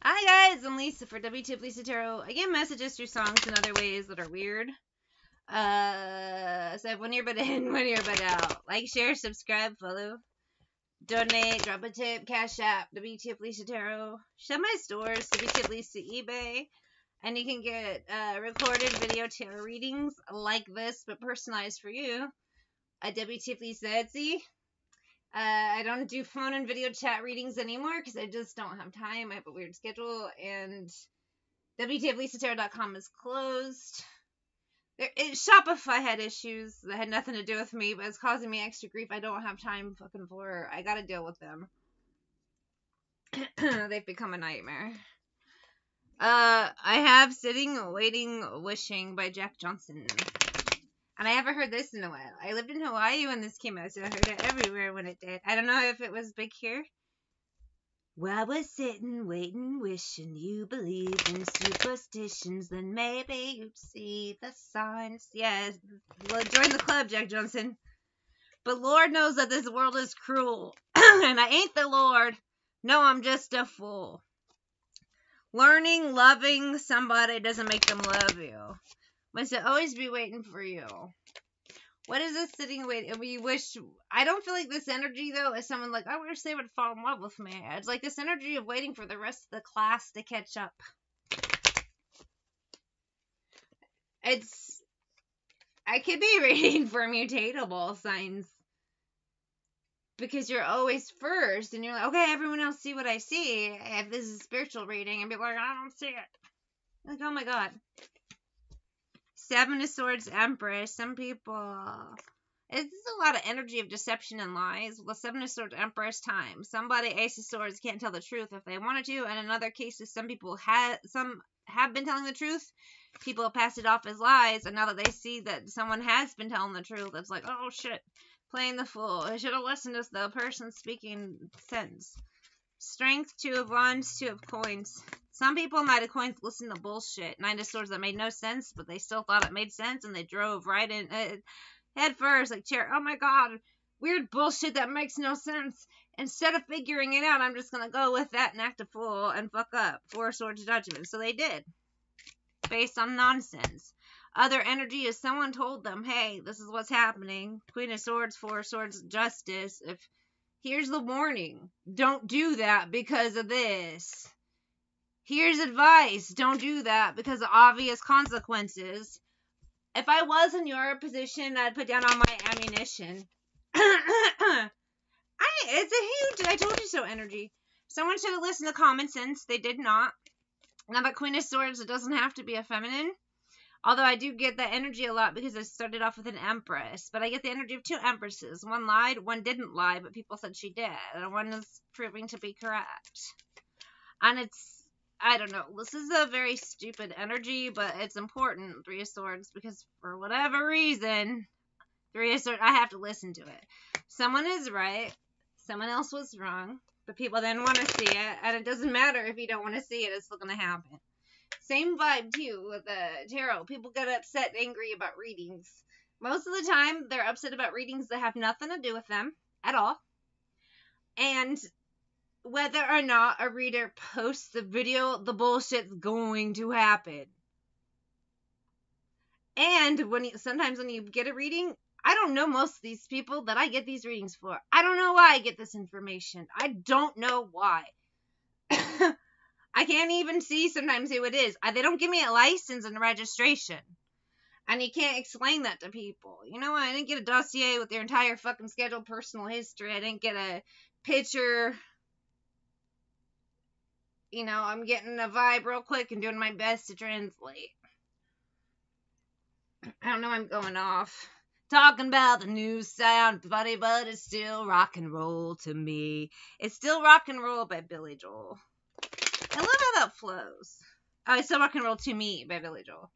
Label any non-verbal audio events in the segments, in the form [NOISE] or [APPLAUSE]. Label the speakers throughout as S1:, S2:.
S1: Hi guys, I'm Lisa for WTF Lisa Tarot. I get messages through songs in other ways that are weird. Uh, so I have one earbud [LAUGHS] in, one earbud out. Like, share, subscribe, follow, donate, drop a tip, cash app, WTF Lisa Tarot. Shop my stores, WTF Lisa eBay. And you can get uh, recorded video tarot readings like this, but personalized for you at WTF Lisa Etsy. Uh, I don't do phone and video chat readings anymore because I just don't have time. I have a weird schedule, and WTFLisaTarot.com is closed. There, it, Shopify had issues that had nothing to do with me, but it's causing me extra grief. I don't have time fucking for. I gotta deal with them. [CLEARS THROAT] They've become a nightmare. Uh, I have Sitting, Waiting, Wishing by Jack Johnson. And I haven't heard this in a while. I lived in Hawaii when this came out, so I heard it everywhere when it did. I don't know if it was big here. Well, I was sitting, waiting, wishing you believed in superstitions, then maybe you'd see the signs. Well, join the club, Jack Johnson. But Lord knows that this world is cruel, [CLEARS THROAT] and I ain't the Lord. No, I'm just a fool. Learning, loving somebody doesn't make them love you must it always be waiting for you. What is this sitting waiting? We wish. I don't feel like this energy though is someone like I wish they would fall in love with me. It's like this energy of waiting for the rest of the class to catch up. It's. I could be [LAUGHS] reading for mutatable signs because you're always first and you're like, okay, everyone else see what I see. If this is spiritual reading, and people are like, I don't see it. Like, oh my god. Seven of Swords Empress. Some people. It's a lot of energy of deception and lies. Well, Seven of Swords Empress time. Somebody Ace of Swords can't tell the truth if they wanted to, and in other cases, some people had some have been telling the truth. People have passed it off as lies, and now that they see that someone has been telling the truth, it's like, oh shit, playing the fool. I should have listened to the person speaking sense. Strength, two of wands, two of coins. Some people might have coins listen to bullshit. Nine of swords that made no sense, but they still thought it made sense, and they drove right in uh, head first, like chair. Oh my god, weird bullshit that makes no sense. Instead of figuring it out, I'm just gonna go with that and act a fool and fuck up. Four swords judgment. So they did, based on nonsense. Other energy is someone told them, hey, this is what's happening. Queen of Swords, Four Swords, Justice. If here's the warning, don't do that because of this. Here's advice don't do that because of obvious consequences. If I was in your position, I'd put down all my ammunition. [COUGHS] I it's a huge I told you so energy. Someone should have listened to common sense. They did not. Now that Queen of Swords, it doesn't have to be a feminine. Although I do get that energy a lot because I started off with an empress. But I get the energy of two empresses. One lied, one didn't lie, but people said she did. And one is proving to be correct. And it's I don't know. This is a very stupid energy, but it's important, Three of Swords, because for whatever reason, Three of Swords, I have to listen to it. Someone is right, someone else was wrong, but people then want to see it, and it doesn't matter if you don't want to see it, it's still going to happen. Same vibe, too, with the tarot. People get upset angry about readings. Most of the time, they're upset about readings that have nothing to do with them at all. And whether or not a reader posts the video, the bullshit's going to happen. And when you, sometimes when you get a reading, I don't know most of these people that I get these readings for. I don't know why I get this information. I don't know why. [COUGHS] I can't even see sometimes who it is. They don't give me a license and a registration. And you can't explain that to people. You know? I didn't get a dossier with their entire fucking schedule, personal history. I didn't get a picture you know, I'm getting a vibe real quick and doing my best to translate. I don't know, I'm going off. Talking about the new sound, buddy, but it's still rock and roll to me. It's still rock and roll by Billy Joel. I love how that flows. Oh, it's still rock and roll to me by Billy Joel.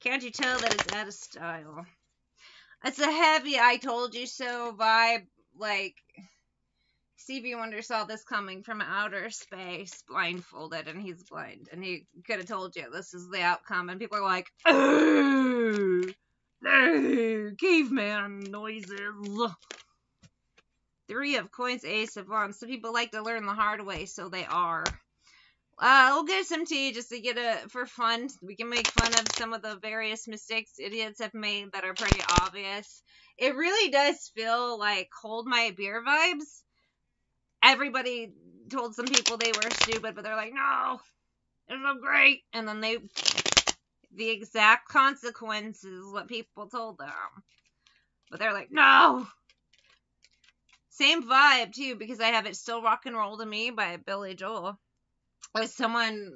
S1: Can't you tell that it's out of style? It's a heavy I told you so vibe, like Stevie Wonder saw this coming from outer space, blindfolded, and he's blind, and he could have told you this is the outcome, and people are like, oh, oh, caveman noises. Three of coins, ace of wands. Some people like to learn the hard way, so they are. Uh, we'll get some tea just to get it for fun. We can make fun of some of the various mistakes idiots have made that are pretty obvious. It really does feel like hold my beer vibes. Everybody told some people they were stupid, but they're like, no, it's so great. And then they, the exact consequences what people told them. But they're like, no. Same vibe too, because I have it still rock and roll to me by Billy Joel as someone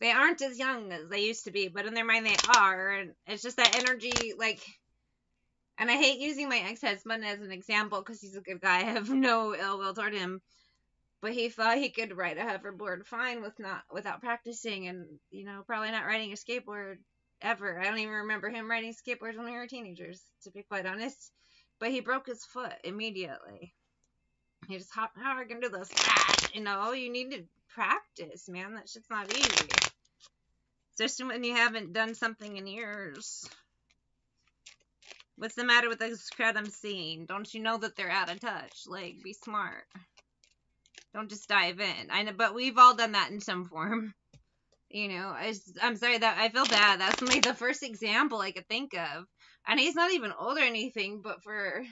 S1: they aren't as young as they used to be, but in their mind they are, and it's just that energy, like. And I hate using my ex-husband as an example because he's a good guy. [LAUGHS] I have no ill will toward him, but he thought he could ride a hoverboard fine with not without practicing, and you know probably not riding a skateboard ever. I don't even remember him riding skateboards when we were teenagers, to be quite honest. But he broke his foot immediately. You just hop, how I can do this? Ah, you know, you need to practice, man. That shit's not easy. Especially when you haven't done something in years. What's the matter with this crowd I'm seeing? Don't you know that they're out of touch? Like, be smart. Don't just dive in. I know, but we've all done that in some form. [LAUGHS] You know, I, I'm sorry that I feel bad. That's [LAUGHS] like the first example I could think of. And he's not even old or anything, but for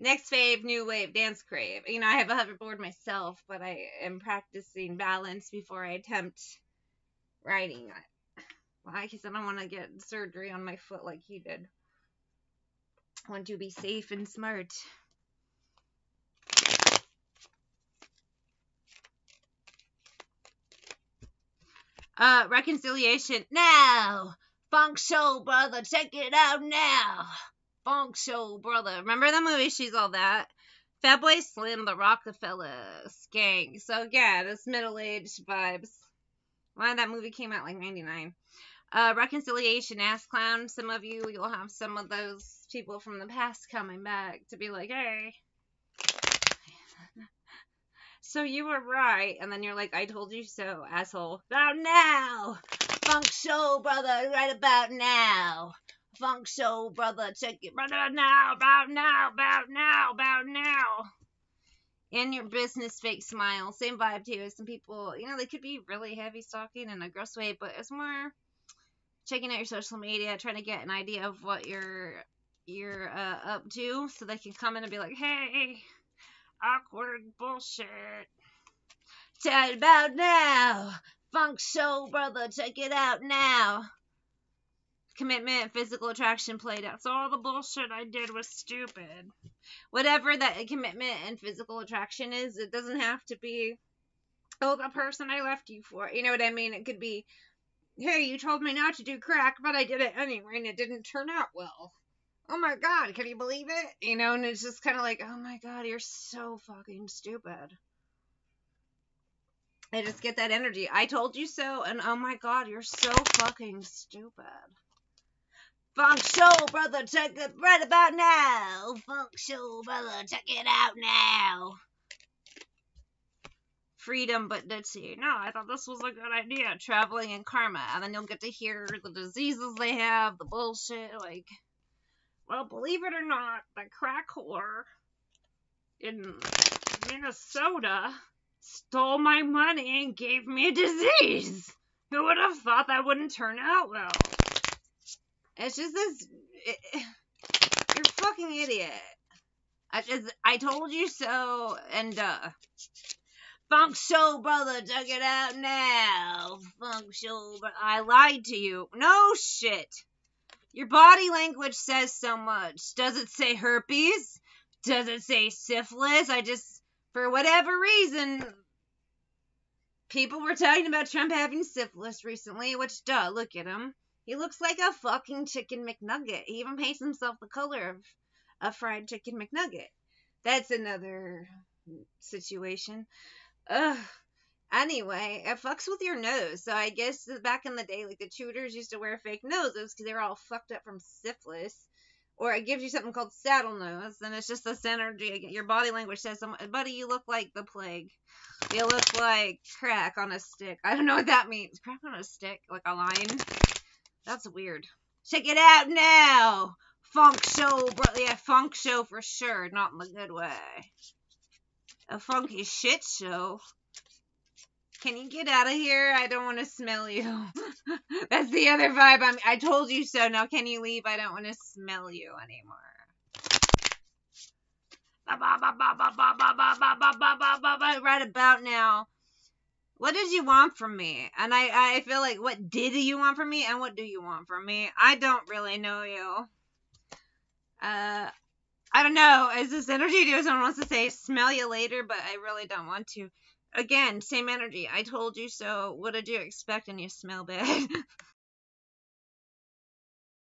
S1: next fave, new wave, dance crave. You know, I have a hoverboard myself, but I am practicing balance before I attempt riding it. Why? Because I don't want to get surgery on my foot like he did. I want to be safe and smart. Uh, reconciliation now. Funk Soul Brother, check it out now. Funk Soul Brother. Remember the movie She's All That? Fatboy Slim, the Rockefeller gang. So yeah, this middle-aged vibes. Why that movie came out like 99. Uh, reconciliation ass clown. Some of you, you'll have some of those people from the past coming back to be like, hey. So you were right. And then you're like, I told you so, asshole. About now. Funk show, Brother, right about now. Funk Soul Brother, check it, brother, now, about now, about now, about now. In your business fake smile, same vibe too. Some people, you know, they could be really heavy stalking in a gross way, but it's more checking out your social media, trying to get an idea of what you're you're uh, up to, so they can come in and be like, "Hey, awkward bullshit." Tell about now. Funk Soul Brother, check it out now. Commitment, physical attraction played out. So all the bullshit I did was stupid. Whatever that commitment and physical attraction is, it doesn't have to be, oh, the person I left you for. You know what I mean? It could be, hey, you told me not to do crack, but I did it anyway, and it didn't turn out well. Oh my god, can you believe it? You know, and it's just kind of like, oh my god, you're so fucking stupid. I just get that energy. I told you so, and oh my god, you're so fucking stupid. Funk Soul Brother, check it right about now. Funk Soul Brother, check it out now. Freedom but ditzy. No, I thought this was a good idea. Traveling in karma. And then you'll get to hear the diseases they have, the bullshit. Like, well, believe it or not, the crack whore in Minnesota stole my money and gave me a disease. Who would have thought that wouldn't turn out well? It's just this. It, [SIGHS] you're fucking idiot. I just. I told you so, and uh. Funk Soul Brother, check it out now. Funk Soul Brother. I lied to you. No shit. Your body language says so much. Does it say herpes? Does it say syphilis? I just for whatever reason, people were talking about Trump having syphilis recently, which, duh, look at him. He looks like a fucking chicken McNugget. He even paints himself the color of a fried chicken McNugget. That's another situation. Ugh. Anyway, it fucks with your nose. So I guess back in the day, like the Tudors used to wear fake noses because they were all fucked up from syphilis or it gives you something called saddle nose, and it's just this energy. Your body language says, "Buddy, you look like the plague. You look like crack on a stick." I don't know what that means. Crack on a stick, like a line. That's weird. Check it out now. Funk show, bro. Yeah, funk show for sure. Not in the good way. a funky shit show. Can you get out of here? I don't want to smell you. That's the other vibe. I'm, I told you so. Now can you leave? I don't want to smell you anymore. Right about now. What did you want from me? And I, I feel like, what did you want from me? And what do you want from me? I don't really know you. Uh, I don't know. Is this energy? Do someone wants to say smell you later? But I really don't want to. Again, same energy. I told you so. What did you expect? And you smell bad. [LAUGHS]